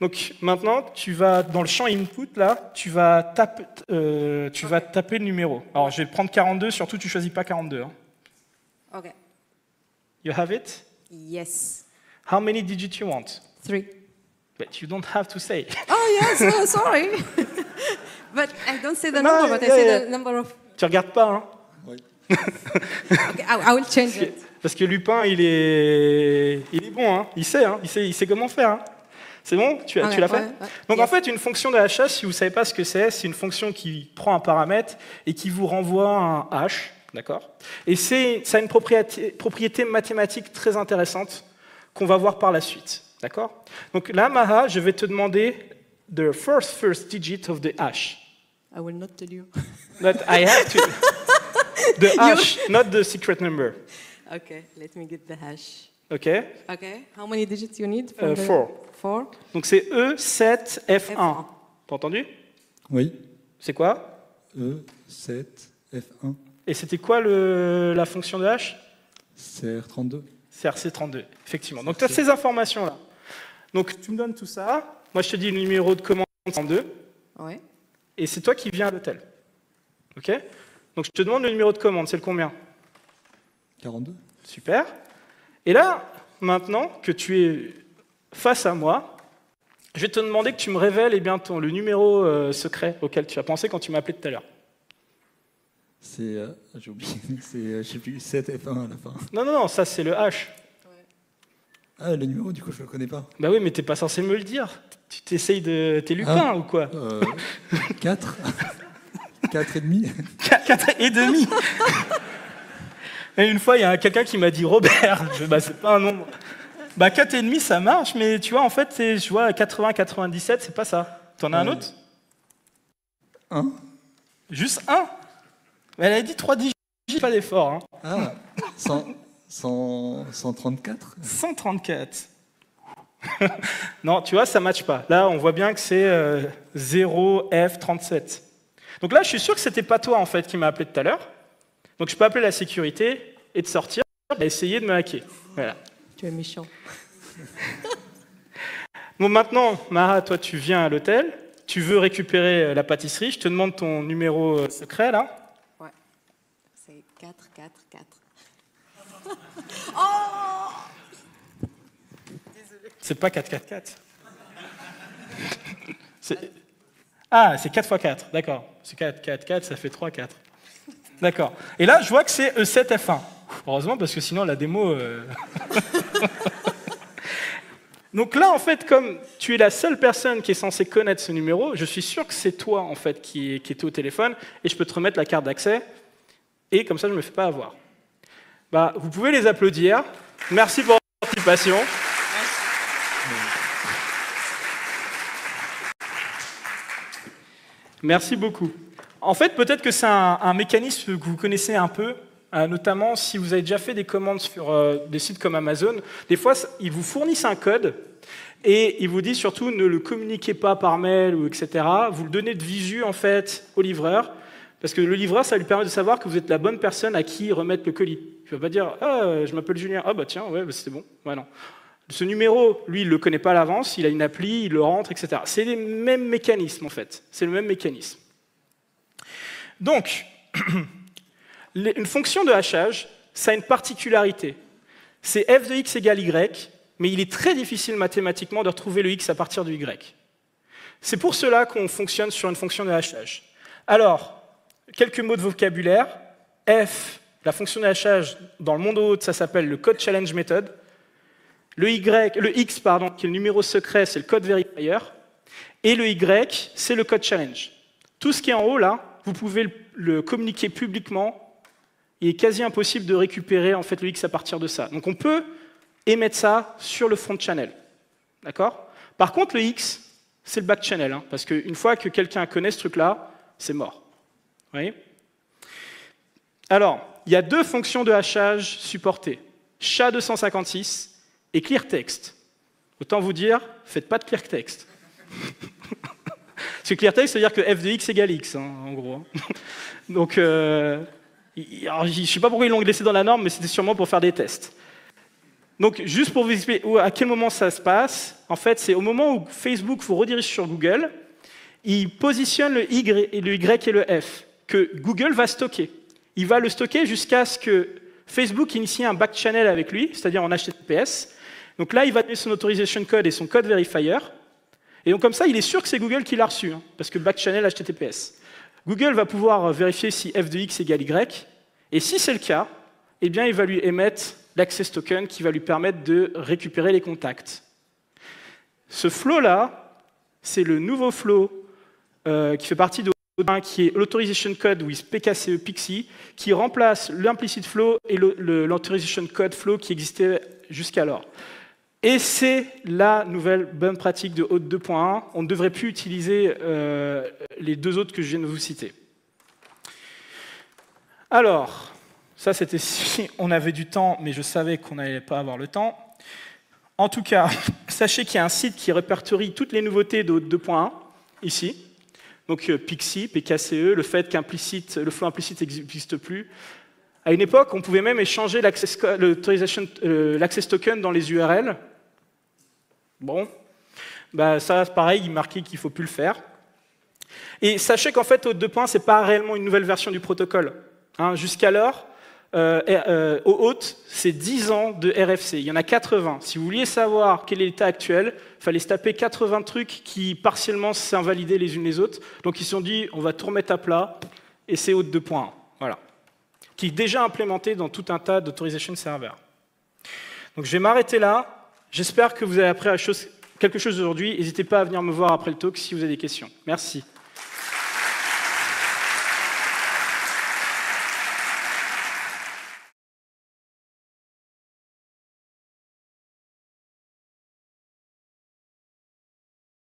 Donc, maintenant, tu vas dans le champ input, là, tu vas, taper, euh, tu vas taper le numéro. Alors, je vais prendre 42, surtout, tu choisis pas 42. hein. OK. You have it? Yes. How many digits you want? Three. But you don't have to say. Oh, yes. oh, sorry. But I don't say the No, number, but yeah, I say yeah. the number of. Tu regardes pas, hein Oui. Okay, I, I will change it. Parce que Lupin, il est, il est bon, hein il sait, hein il sait, il sait comment faire. hein. C'est bon? Tu, Ah tu ouais, l'as fait? ouais, ouais. Donc en fait, une fonction de hachage, si vous ne savez pas ce que c'est, c'est une fonction qui prend un paramètre et qui vous renvoie un hash, d'accord? Et ça a une propriété, propriété mathématique très intéressante qu'on va voir par la suite, d'accord? Donc là, Maha, je vais te demander the first first digit of the hash. I will not tell you. Not I have to. The hash, not the secret number. Okay, let me get the hash. OK? Okay, how many digits you need? for Uh, the- four. Four? Donc c'est E E7F1. F1. T'as entendu? Oui. C'est quoi? E, 7, F1, Et c'était quoi le- la fonction de hash CR32. CRC32, effectivement. Donc tu as ces informations-là. Donc tu me donnes tout ça. Moi, je te dis le numéro de commande 32. Ouais. Et c'est toi qui viens à l'hôtel. OK? Donc je te demande le numéro de commande. C'est le combien? 42. Super. Et là, maintenant que tu es face à moi, je vais te demander que tu me révèles eh bien, ton, le numéro euh, secret auquel tu as pensé quand tu m'as appelé tout à l'heure. C'est. euh, J'ai oublié. C'est, euh, je sais plus, 7, F1 à la fin. Non, non, non, ça c'est le H. Ah, le numéro, du coup, je le connais pas. Bah oui, mais t'es pas censé me le dire. Tu t'essayes de. T'es Lupin Ah. ou quoi Euh, 4. 4 et demi. 4 et demi Et une fois, il y a quelqu'un qui m'a dit Robert. Je, bah, c'est pas un nombre. Bah, 4 et demi, ça marche, mais tu vois, en fait, c'est, je vois 80, 97, c'est pas ça. T'en as un Ouais. autre 1. Juste un Elle a dit 3 digits, pas d'effort. Hein. Ah, 100, 100, 134. 134. non, tu vois, ça ne matche pas. Là, on voit bien que c'est euh, 0F37. Donc là, je suis sûr que c'était pas toi, en fait, qui m'a appelé tout à l'heure. Donc je peux appeler la sécurité et de sortir et essayer de me hacker. Voilà. Tu es méchant. Bon, maintenant, Mara, toi, tu viens à l'hôtel. Tu veux récupérer euh, la pâtisserie. Je te demande ton numéro euh, secret, là. Ouais. C'est 4, 4, 4. C'est pas 444. C'est- Ah, c'est 4 x 4, d'accord. C'est 4, 4, 4, ça fait 3, 4. D'accord. Et là, je vois que c'est E E7F1. Heureusement, parce que sinon, la démo... euh, Donc là, en fait, comme tu es la seule personne qui est censée connaître ce numéro, je suis sûr que c'est toi, en fait, qui, qui au téléphone, et je peux te remettre la carte d'accès, et comme ça, je ne me fais pas avoir. Bah, vous pouvez les applaudir. Merci pour votre participation. Merci beaucoup. En fait, peut-être que c'est un, mécanisme que vous connaissez un peu, euh, notamment si vous avez déjà fait des commandes sur euh, des sites comme Amazon. Des fois, ils vous fournissent un code et ils vous disent surtout ne le communiquez pas par mail ou etc. Vous le donnez de visu en fait au livreur parce que le livreur, ça lui permet de savoir que vous êtes la bonne personne à qui remettre le colis. Il ne va pas dire ah je m'appelle Julien ah bah tiens ouais bah, c'était bon. Ce numéro, lui, il ne le connaît pas à l'avance, il a une appli, il le rentre, etc. C'est les mêmes mécanismes, en fait. C'est le même mécanisme. Donc, une fonction de hachage, ça a une particularité. C'est f de x égale y, mais il est très difficile mathématiquement de retrouver le x à partir du y. C'est pour cela qu'on fonctionne sur une fonction de hachage. Alors, quelques mots de vocabulaire. f, la fonction de hachage, dans le monde haute, ça s'appelle le code challenge method. Le, x, pardon, qui est le numéro secret, c'est le code verifier. Et le y, c'est le code challenge. Tout ce qui est en haut, là, vous pouvez le, communiquer publiquement. Il est quasi impossible de récupérer en fait, le x à partir de ça. Donc on peut émettre ça sur le front channel. D'accord? Par contre, le x, c'est le back channel. hein, parce qu'une fois que quelqu'un connaît ce truc-là, c'est mort. Alors, il y a deux fonctions de hachage supportées. SHA-256 et clear-text. Autant vous dire, faites pas de clear-text. Parce que clear-text, c'est-à-dire que f de x égale x, hein, en gros. Donc, euh, alors, je ne sais pas pourquoi ils l'ont laissé dans la norme, mais c'était sûrement pour faire des tests. Donc, juste pour vous expliquer à quel moment ça se passe, en fait, c'est au moment où Facebook vous redirige sur Google, il positionne le y et le f, que Google va stocker. Il va le stocker jusqu'à ce que Facebook initie un back channel avec lui, c'est-à-dire en HTTPS. Donc là, il va donner son authorization code et son code verifier. Et donc comme ça, il est sûr que c'est Google qui l'a reçu, hein, parce que backchannel HTTPS. Google va pouvoir euh, vérifier si f de x égale y, et si c'est le cas, eh bien, il va lui émettre l'access token qui va lui permettre de récupérer les contacts. Ce flow-là, c'est le nouveau flow euh, qui fait partie de qui est l'Authorization Code with PKCE Pixie, qui remplace l'implicit flow et l'Authorization Code flow qui existait jusqu'alors. Et c'est la nouvelle bonne pratique de Haute 2.1. On ne devrait plus utiliser euh, les deux autres que je viens de vous citer. Alors, ça c'était si on avait du temps, mais je savais qu'on n'allait pas avoir le temps. En tout cas, sachez qu'il y a un site qui répertorie toutes les nouveautés de Haute 2.1, ici. Donc euh, Pixie, PKCE, le fait qu'implicite, le flow implicite n'existe plus. À une époque, on pouvait même échanger l'access euh, token dans les URL. Bon, bah ça, pareil, il marquait qu'il ne faut plus le faire. Et sachez qu'en fait, au 2.1, ce n'est pas réellement une nouvelle version du protocole. Hein, Jusqu'alors, euh, euh, au haute, c'est 10 ans de RFC. Il y en a 80. Si vous vouliez savoir quel est l'état actuel, il fallait se taper 80 trucs qui partiellement s'invalidaient les unes les autres. Donc ils se sont dit, on va tout remettre à plat, et c'est haute 2.1. Voilà. Qui est déjà implémenté dans tout un tas d'autorisation serveurs. Donc je vais m'arrêter là. J'espère que vous avez appris quelque chose aujourd'hui. N'hésitez pas à venir me voir après le talk si vous avez des questions. Merci.